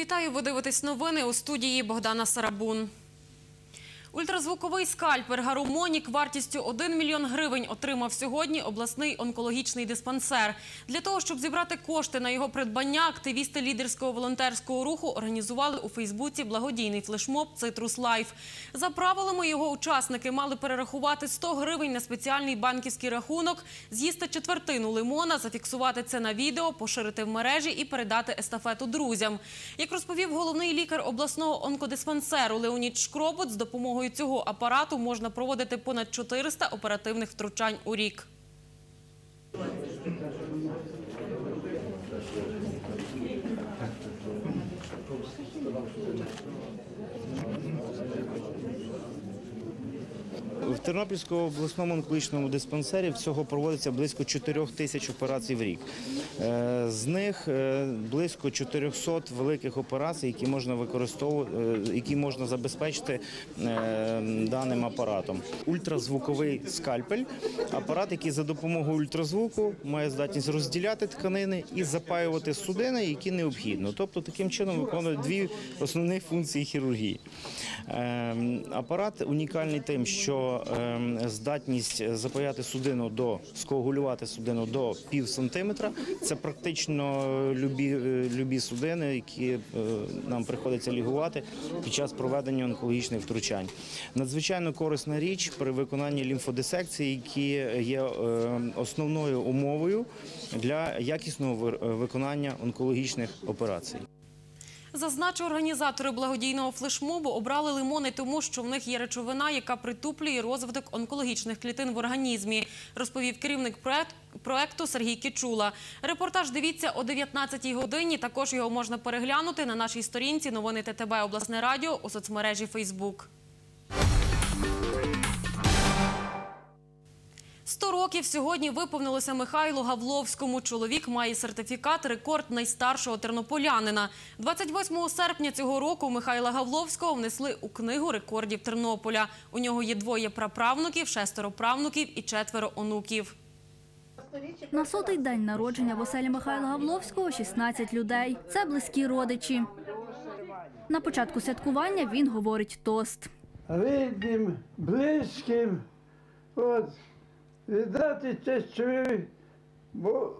Вітаю, ви дивитесь новини у студії Богдана Сарабун. Ультразвуковий скальпель Harmonic вартістю 1 мільйон гривень отримав сьогодні обласний онкологічний диспансер. Для того, щоб зібрати кошти на його придбання, активісти лідерського волонтерського руху організували у Фейсбуці благодійний флешмоб «Цитрус Лайф». За правилами його учасники мали перерахувати 100 гривень на спеціальний банківський рахунок, з'їсти четвертину лимона, зафіксувати це на відео, поширити в мережі і передати естафету друзям. Як розповів головний лікар обласного онкодиспансеру Леонід Шкробот, з допомогою цього апарату можна проводити понад 400 оперативних втручань у рік. В Тернопільському обласному онкологічному диспансері всього проводиться близько 4 тисяч операцій в рік. Е, З них е, близько 400 великих операцій, які можна використовувати, е, які можна забезпечити даним апаратом. Ультразвуковий скальпель апарат, який за допомогою ультразвуку має здатність розділяти тканини і запаювати судини, які необхідно. Тобто таким чином виконує дві основні функції хірургії. Ем, Апарат унікальний тим, що ем, здатність запаяти судину до скоагулювати судину до пів сантиметра. Це практично любі, е, любі судини, які е, нам приходиться лігувати під час проведення онкологічних втручань. Надзвичайно корисна річ при виконанні лімфодисекції, які є е, основною умовою для якісного виконання онкологічних операцій. Зазначу, організатори благодійного флешмобу обрали лимони тому, що в них є речовина, яка притуплює розвиток онкологічних клітин в організмі, розповів керівник проект- проекту Сергій Кічула. Репортаж дивіться о 19-й годині. Також його можна переглянути на нашій сторінці новини ТТБ Обласне радіо у соцмережі Фейсбук. 100 років сьогодні виповнилося Михайлу Гавловському. Чоловік має сертифікат рекорд найстаршого тернополянина. 28 серпня цього року Михайла Гавловського внесли у книгу рекордів Тернополя. У нього є двоє праправнуків, шестеро правнуків і четверо онуків. На сотий день народження в оселі Михайла Гавловського 16 людей. Це близькі родичі. На початку святкування він говорить тост. рідним, близьким. От, віддати що ви бо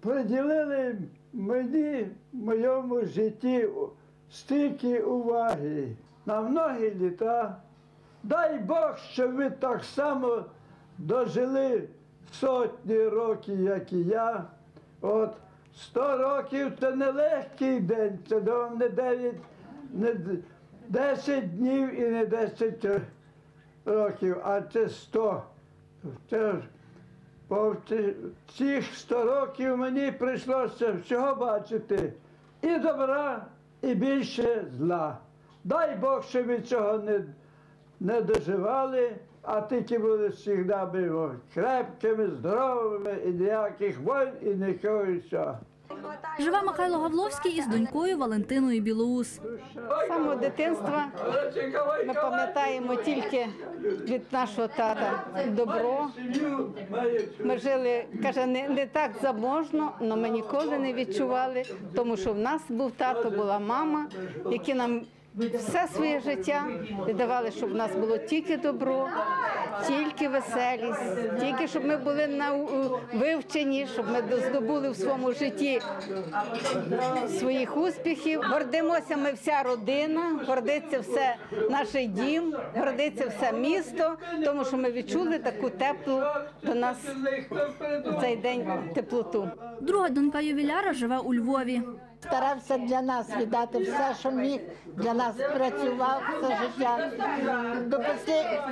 приділили мені в моєму житті стільки уваги на многі літа. Дай Бог, щоб ви так само дожили сотні років, як і я. От 100 років це не легкий день, це вам не 9, не д- 10 днів і не 10 років, а це 100. Це ж в цих 100 років мені прийшлося всього бачити і добра, і більше зла. Дай Бог, щоб ми цього не, не доживали, а тільки були завжди крепкими, здоровими, і ніяких воїн, і всього. Живе Михайло Гавловський із донькою Валентиною Білоус. Самого дитинства ми пам'ятаємо тільки від нашого тата добро. Ми жили, каже, не, не так заможно, але ми ніколи не відчували, тому що в нас був тато, була мама, які нам все своє життя віддавали, щоб в нас було тільки добро, тільки веселість, тільки щоб ми були нау- вивчені, щоб ми здобули в своєму житті своїх успіхів. Гордимося ми вся родина, гордиться все наш дім, гордиться все місто, тому що ми відчули таку теплу до нас цей день теплоту. Друга донька ювіляра живе у Львові. Старався для нас віддати все, що міг для нас працював все життя. До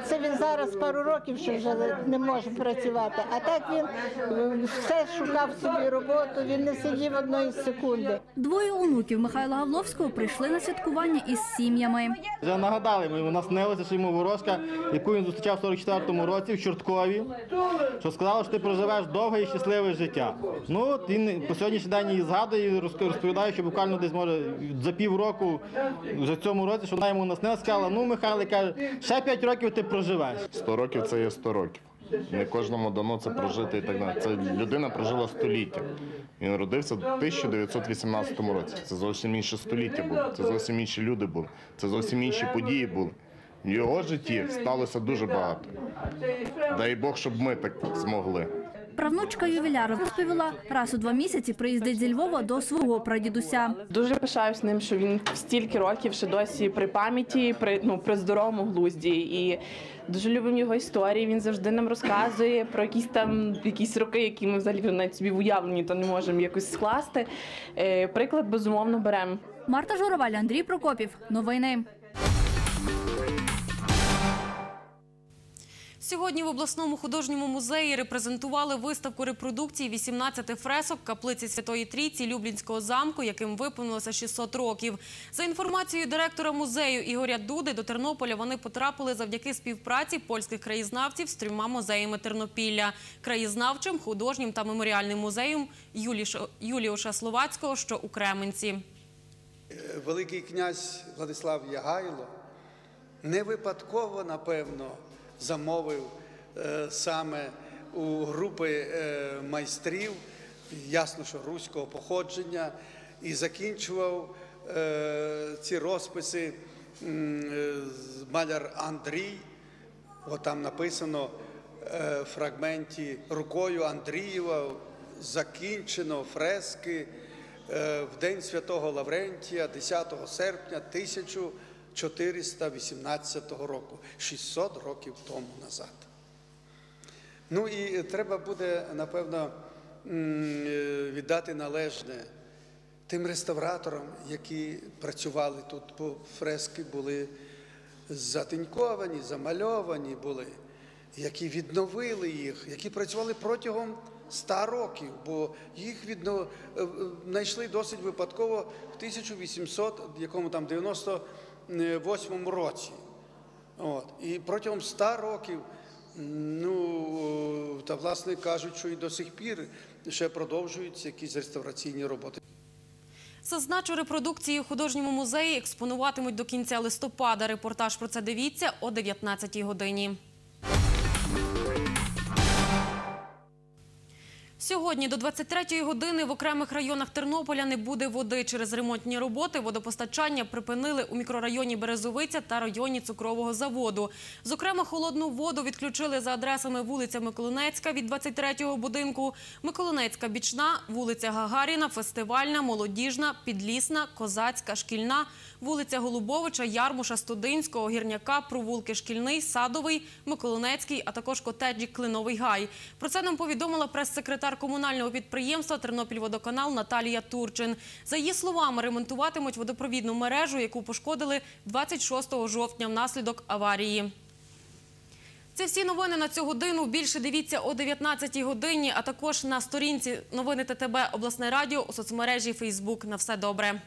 це він зараз пару років ще вже не може працювати. А так він е, все шукав собі роботу. Він не сидів одної секунди. Двоє онуків Михайла Гавловського прийшли на святкування із сім'ями. Вже нагадали ми, у нас снилося, що йому ворожка, яку він зустрічав в 44-му році в Чорткові, що сказала, що ти проживеш довге і щасливе життя. Ну, от він по сьогоднішній день її згадує і розк- розповідає, що буквально десь може за півроку, вже в цьому році, що вона йому наснила, сказала, ну, Михайло, каже, ще 5 років ти проживеш. 100 років це є 100 років. Не кожному дано це прожити і так далі. Це людина прожила століття. Він родився в 1918 році. Це зовсім інше століття було. Це зовсім інші люди були. Це зовсім інші події були. В його житті сталося дуже багато. Дай Бог, щоб ми так змогли. Правнучка ювіляра розповіла, раз у два місяці приїздить зі Львова до свого прадідуся. Дуже пишаюсь ним, що він стільки років ще досі при пам'яті, при ну при здоровому глузді. І дуже любимо його історії. Він завжди нам розказує про якісь там якісь роки, які ми взагалі навіть собі в уявленні то не можемо якось скласти. Е, приклад безумовно беремо. Марта Журавель, Андрій Прокопів. Новини. Сьогодні в обласному художньому музеї репрезентували виставку репродукції 18 фресок каплиці Святої Трійці Люблінського замку, яким виповнилося 600 років. За інформацією директора музею Ігоря Дуди, до Тернополя вони потрапили завдяки співпраці польських краєзнавців з трьома музеями Тернопілля – краєзнавчим, художнім та меморіальним музеєм Юліуша Словацького, що у Кременці. Великий князь Владислав Ягайло не випадково, напевно, замовив е, саме у групи е, майстрів, ясно, що руського походження, і закінчував е, ці розписи маляр Андрій. От там написано фрагменті рукою Андрієва закінчено фрески в День Святого Лаврентія 10 серпня 1418 року, 600 років тому назад. Ну і треба буде, напевно, е, віддати належне тим реставраторам, які працювали тут, бо фрески були затиньковані, замальовані були, які відновили їх, які працювали протягом ста років, бо їх відно... е, е, знайшли досить випадково в 1800, якому там 98 році. От. І протягом ста років, ну, та власне кажуть, що і до сих пір ще продовжуються якісь реставраційні роботи. Зазначу, репродукції у художньому музеї експонуватимуть до кінця листопада. Репортаж про це дивіться о 19 годині. Сьогодні до 23-ї години в окремих районах Тернополя не буде води. Через ремонтні роботи водопостачання припинили у мікрорайоні Березовиця та районі цукрового заводу. Зокрема, холодну воду відключили за адресами вулиця Миколинецька від 23-го будинку, Миколинецька бічна, вулиця Гагаріна, Фестивальна, Молодіжна, Підлісна, Козацька, Шкільна, вулиця Голубовича, Ярмуша, Студинського, Гірняка, Провулки Шкільний, Садовий, Миколинецький, а також котеджі Клиновий Гай. Про це нам повідомила прес-секретар комунального підприємства Тернопільводоканал Наталія Турчин. За її словами, ремонтуватимуть водопровідну мережу, яку пошкодили 26 жовтня внаслідок аварії. Це всі новини на цю годину. Більше дивіться о 19 годині, а також на сторінці новини ТТБ обласне радіо у соцмережі Фейсбук. На все добре.